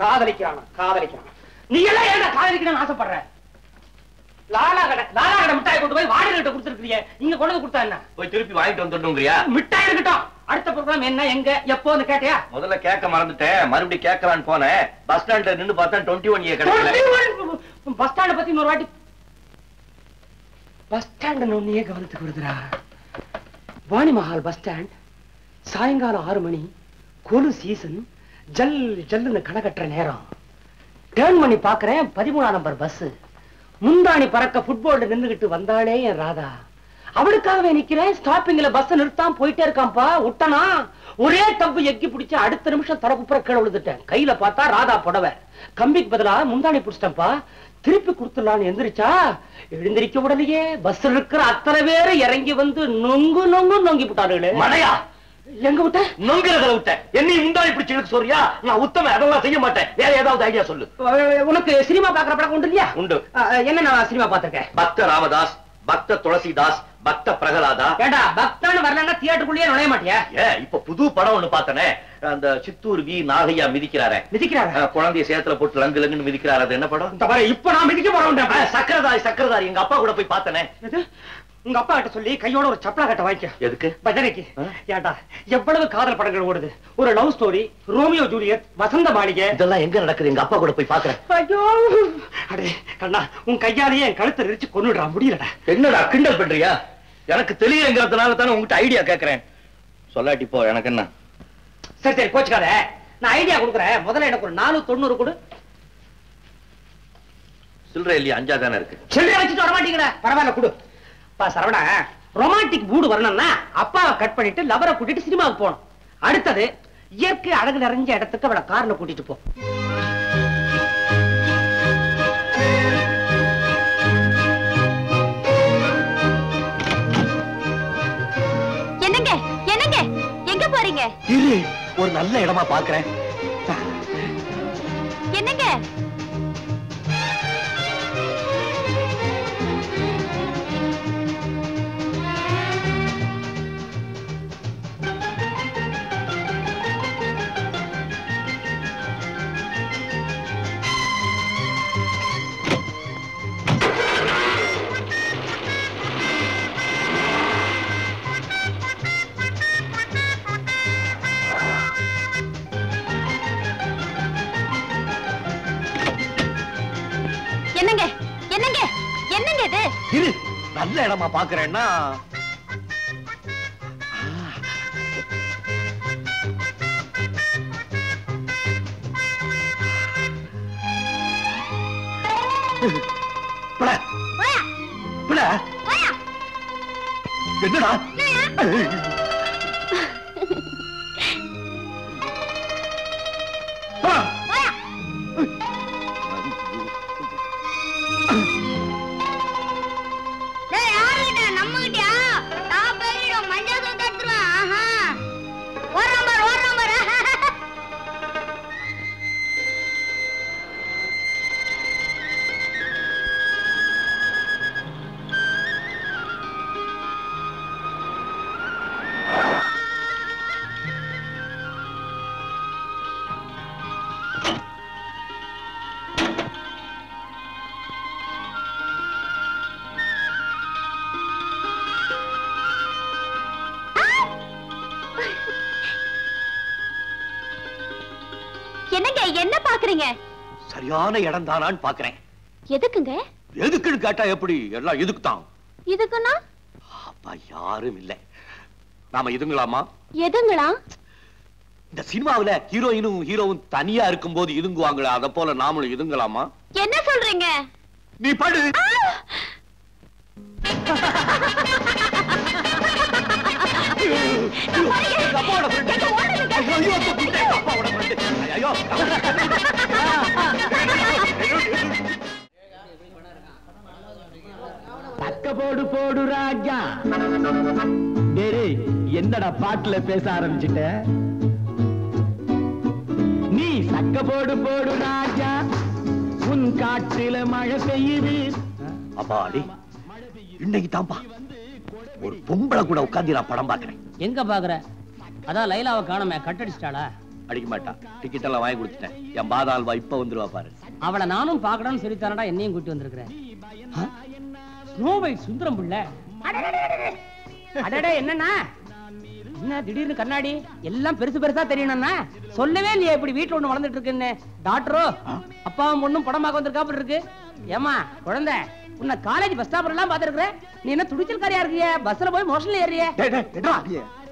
காதலிக்கிறானா? காதலிக்கிறான்? நீ எல்லாம் ஏன்டா காதலிக்கணும்னு ஆசைப்படுற? லாலா கடை லாலா கடை மிட்டாய் கொண்டு போய் வாடகை கிட்ட கொடுத்துருக்கீங்க இங்க கொண்டு வந்து கொடுத்தா என்ன? போய் திருப்பி வாங்கிட்டு வந்துடணுங்கிறியா? மிட்டாய் இருக்கட்டும். அடுத்த ப்ரோக்ராம் என்ன எங்க எப்போன்னு கேட்டியா? முதல்ல கேட்க மறந்துட்டேன். மறுபடியும் கேட்கலான்னு போனேன். பஸ் ஸ்டாண்ட்ல நின்னு பார்த்தா டுவெண்ட்டி ஒன் ஏ கிடைக்கல பஸ் ஸ்டாண்ட பத்தி இன்னொரு வாட்டி. பஸ் ஸ்டாண்ட் ஒன்னே கவனத்துக்கு வருதுடா. வாணி மஹால் பஸ் ஸ்டாண்ட் சாயங்காலம் ஆறு மணி கொலு சீசன் ஜல் ஜல்லுன்னு கணக்கட்டுற நேரம். டேர்ன் பண்ணி பாக்குறேன் பதிமூணாம் நம்பர் பஸ் முந்தாணி பறக்க ஃபுட்பால் நின்னுகிட்டு வந்தாளே என் ராதா. அவளுக்காகவே நிக்கிறேன் ஸ்டாப்பிங்ல பஸ் நிறுத்தாம போயிட்டே இருக்கான்ப்பா. விட்டனா? ஒரே தம்பு எக்கி பிடிச்சு அடுத்த நிமிஷம் தரப்புற கீழே விழுந்துட்டேன். கையில பார்த்தா ராதா புடவை. கம்பிக்கு பதிலா முந்தாணி பிடிச்சிட்டேன்ப்பா. திருப்பி கொடுத்துடலான்னு எந்திரிச்சா எழுந்திருக்க உடனேயே பஸ் இருக்கிற அத்தனை பேரு இறங்கி வந்து நொங்கு நொங்கு நொங்கி விட்டாருங்களே மழையா எங்க விட்ட நொங்கிறத விட்ட என்னையும் முந்தாடி பிடிச்சு இழுக்க சொல்றியா? நான் உத்தம அதெல்லாம் செய்ய மாட்டேன். வேற ஏதாவது ஐடியா சொல்லு. உனக்கு சினிமா பாக்குற பழக்கம் உண்டு இல்லையா? உண்டு. என்ன நான் சினிமா பார்த்திருக்கேன்? பக்த ராமதாஸ் பக்த துளசிதாஸ் பக்த பிரகலாதா. ஏண்டா பக்தான்னு வரலன்னா தியேட்டருக்குள்ளேயே நுழைய மாட்டியா? ஏ இப்ப புது படம் ஒண்ணு பார்த்தனே. அந்த சித்தூர் வி நாகையா மிதிக்கிறாரே. மிதிக்கிறாரா? குழந்தைய சேத்துல போட்டு லங்கு லங்குன்னு மிதிக்கிறாரு. அது என்ன படம்? இப்ப நான் மிதிக்க போறேன் சக்கரதாரி சக்கரதாரி. எங்க அப்பா கூட போய் பார்த்தனே? உங்க அப்பா கிட்ட சொல்லி கையோட ஒரு சப்பலா கட்ட வாங்கிக்க. எதுக்கு? பஜனைக்கு? ஏண்டா எவ்வளவு காதல் படங்கள் ஓடுது? ஒரு லவ் ஸ்டோரி ரோமியோ ஜூலியட் வசந்த மாளிகை. இதெல்லாம் எங்க நடக்குது? எங்க அப்பா கூட போய் பாக்குறேன் ஐயோ! அடே கண்ணா உன் கையாலேயே என் கழுத்தை நெரிச்சு கொன்னுடுறா. முடியலடா. என்னடா கிண்டல் பண்றியா? எனக்கு தெரியங்கிறதுனால தானே உங்ககிட்ட ஐடியா கேக்குறேன். சொல்லாட்டி போ எனக்கு என்ன? சரி சரி கோச்சுக்காத. நான் ஐடியா கொடுக்குறேன். முதல்ல எனக்கு ஒரு நானூத்தி தொண்ணூறு கொடு. சில்லறை இல்லையா? அஞ்சா தானே இருக்கு. சில்லறை வச்சுட்டு வர மாட்டீங்கடா பரவாயில்ல கொடு. பா சரவணா ரொமான்டிக் மூடு வரணும்னா அப்பாவை கட் பண்ணிட்டு லவரை கூட்டிட்டு சினிமாவுக்கு போகணும். அடுத்தது இயற்கை அழகு நிறைஞ்ச இடத்துக்கு அவளை கார்ல கூட்டிட்டு போ. என்னங்க என்னங்க? எங்க போறீங்க? இரு ஒரு நல்ல இடமா பாக்குறேன். என்னங்க என்னங்க? நல்ல இடமா பாக்குறேன்னா. என்னடா? என்னங்க என்ன பாக்குறீங்க சரியான இடம் தானான்னு பாக்குறேன் எதுக்குங்க எதுக்குன்னு கேட்டா எப்படி எல்லாம் இதுக்கு தான் இதுக்குன்னா அப்பா யாரும் இல்ல நாம இதுங்களாமா எதுங்களா இந்த சினிமாவுல ஹீரோயினும் ஹீரோவும் தனியா இருக்கும்போது இதுங்குவாங்களே அத போல நாமளும் இதுங்களாமா என்ன சொல்றீங்க நீ படு எங்க போடு ராஜா. டேய் என்னடா பாட்டுல பேச ஆரம்பிச்சிட்ட? நீ சக்க போடு போடு ராஜா. உன் காட்டுல மழை பெய்யுது. அப்பாடி இன்னைக்கு தான்ப்பா. ஒரு பொம்பளை கூட உட்கார்ந்து நான் படம் பாக்குறேன் எங்க பாக்குற? அதான் லைலாவை காணோமே கட்டடிச்சிட்டாளா? அடிக்க மாட்டா. டிக்கெட் எல்லாம் வாங்கி கொடுத்துட்டேன். என் பாதா அல்வா இப்ப வந்துருவா பாரு. அவளை நானும் பார்க்கணும்னு சொல்லி தரடா என்னையும் கூட்டி வந்திருக்கிறேன் ஒயிட் சுந்தரம் புள்ள. அடடே என்னண்ணா? என்ன திடீர்னு கண்ணாடி? எல்லாம் பெருசு பெருசா தெரியணும்னா சொல்லவே இல்லையே இப்படி வீட்டுல ஒண்ணு வளர்ந்துட்டு இருக்குன்னு. டாக்டரோ அப்பாவும் பொண்ணும் படம் பார்க்க வந்திருக்காப்புல இருக்கு. ஏமா குழந்தை உன்னை காலேஜ் பஸ் ஸ்டாப்ல எல்லாம் பாத்துருக்குற நீ என்ன துடிச்சல்காரியா இருக்கிய? பஸ்ல போய் மோஷன்ல ஏறிய?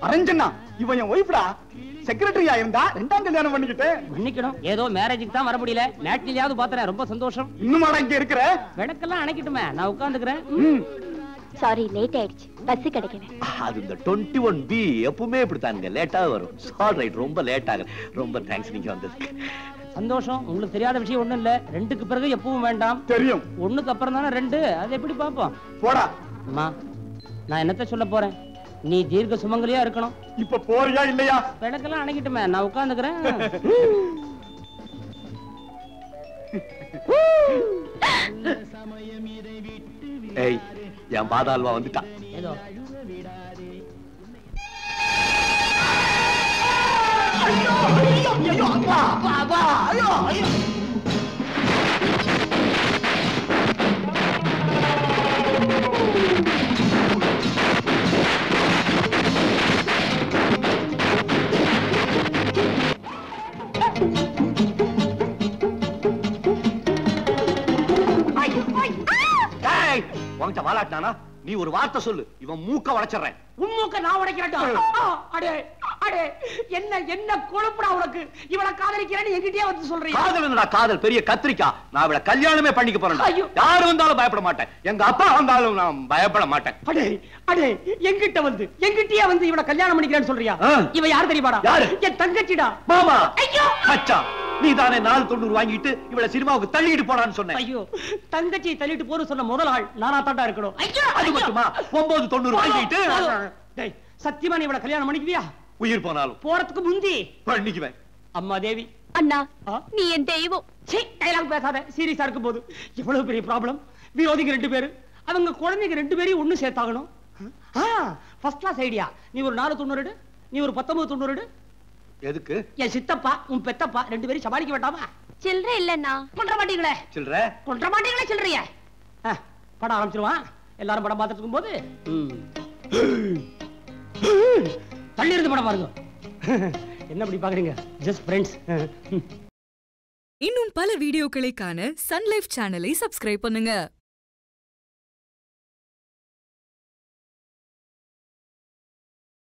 அரஞ்சண்ணா இவன் என் ஒய்ஃப்டா செக்ரட்டரியா இருந்தா ரெண்டாம் கல்யாணம் பண்ணிக்கிட்டு. மன்னிக்கணும். ஏதோ மேரேஜுக்கு தான் வர முடியல மேட்னிலையாவது பாத்துறேன் ரொம்ப சந்தோஷம். இன்னுமாடா இங்க இருக்கிற? விளக்கெல்லாம் அணைக்கட்டுமே. நான் உட்காந்துக்கிறேன் சாரி லேட் ஆயிடுச்சு. பஸ் கிடைக்கல. அது இந்த டுவெண்ட்டி ஒன் பி எப்பவுமே இப்படித்தானுங்க. லேட்டா வரும். சால் ரைட் ரொம்ப லேட் ஆகுது ரொம்ப தேங்க்ஸ் நீங்க வந்ததுக்கு. சந்தோஷம். உங்களுக்கு தெரியாத விஷயம் ஒண்ணும் இல்ல. ரெண்டுக்கு பிறகு எப்பவும் வேண்டாம். தெரியும். ஒண்ணுக்கு அப்புறம் தானே ரெண்டு? அது எப்படி பாப்போம் போடா. அம்மா நான் என்னத்த சொல்ல போறேன்? நீ தீர்க்க சுமங்கலியா இருக்கணும். இப்ப போறியா இல்லையா? விளக்கெல்லாம் அணைக்கட்டுமே நான் உட்காந்துக்கிறேன் ஏய் என் பாதா அல்வா வந்துட்டா. ஏதோ. ஏய் வாலாட்டினானா நீ ஒரு வார்த்தை சொல்லு. இவன் மூக்க உடைச்சிடுறேன் உம்முக்க நான் உடைக்கிறேன் அடே அடே என்ன என்ன கொழுப்புடா உனக்கு? இவளை காதலிக்கிறேன்னு என்கிட்டயே வந்து சொல்றீங்க காதல் என்னடா காதல்? பெரிய கத்திரிக்கா. நான் இவள கல்யாணமே பண்ணிக்க போறேன். யாரு வந்தாலும் பயப்பட மாட்டேன். எங்க அப்பா வந்தாலும் நான் பயப்பட மாட்டேன். அடே அடே என்கிட்ட வந்து என்கிட்டயே வந்து இவளை கல்யாணம் பண்ணிக்கிறேன்னு சொல்றியா. இவ யார் தெரியுமாடா? யாரு? என் தங்கச்சிடா. மாமா. ஐயோ! மச்சான். நீ தானே நாலு தொண்ணூறு வாங்கிட்டு இவள சினிமாவுக்கு தள்ளிட்டு போடான்னு சொன்னேன். ஐயோ தங்கச்சியை தள்ளிட்டு போற சொன்ன முதல் ஆள் நானா தாண்டா இருக்கணும். அது மட்டுமா? ஒன்பது தொண்ணூறு வாங்கிட்டு டேய் சத்தியமா நீ இவளை கல்யாணம் பண்ணிக்குவியா? உயிர் போனாலும். போறதுக்கு முந்தி. பண்ணிக்குவேன். அம்மா தேவி. அண்ணா? நீ என் தெய்வம். டைலாக் பேசாத. சீரியஸா இருக்கும் போது எவ்வளவு பெரிய ப்ராப்ளம் விரோதிங்க ரெண்டு பேரு. அவங்க குழந்தைங்க ரெண்டு பேரையும் ஒண்ணு சேர்த்தாகணும். ஃபர்ஸ்ட் கிளாஸ் ஐடியா நீ ஒரு நாலு தொண்ணூறு எடு, நீ ஒரு பத்தொன்பது தொண்ணூறு எடு. எதுக்கு? என் சித்தப்பா உன் பெத்தப்பா ரெண்டு பேரும் சமாளிக்க வேண்டாமா? சில்லற இல்லண்ணா. கொன்ற மாட்டீங்களே. சில்ற கொன்ற மாட்டீங்களே சில்லறைய. படம் ஆரம்பிச்சிருவான். எல்லாரும் படம் பார்த்துட்டு இருக்கும்போது தள்ளி இருந்து படம் பாருங்க. என்ன இப்படி பாக்குறீங்க ஜஸ்ட் ஃப்ரெண்ட்ஸ் இன்னும் பல வீடியோக்களை காண சன் லைஃப் சேனலை சப்ஸ்கிரைப் பண்ணுங்க.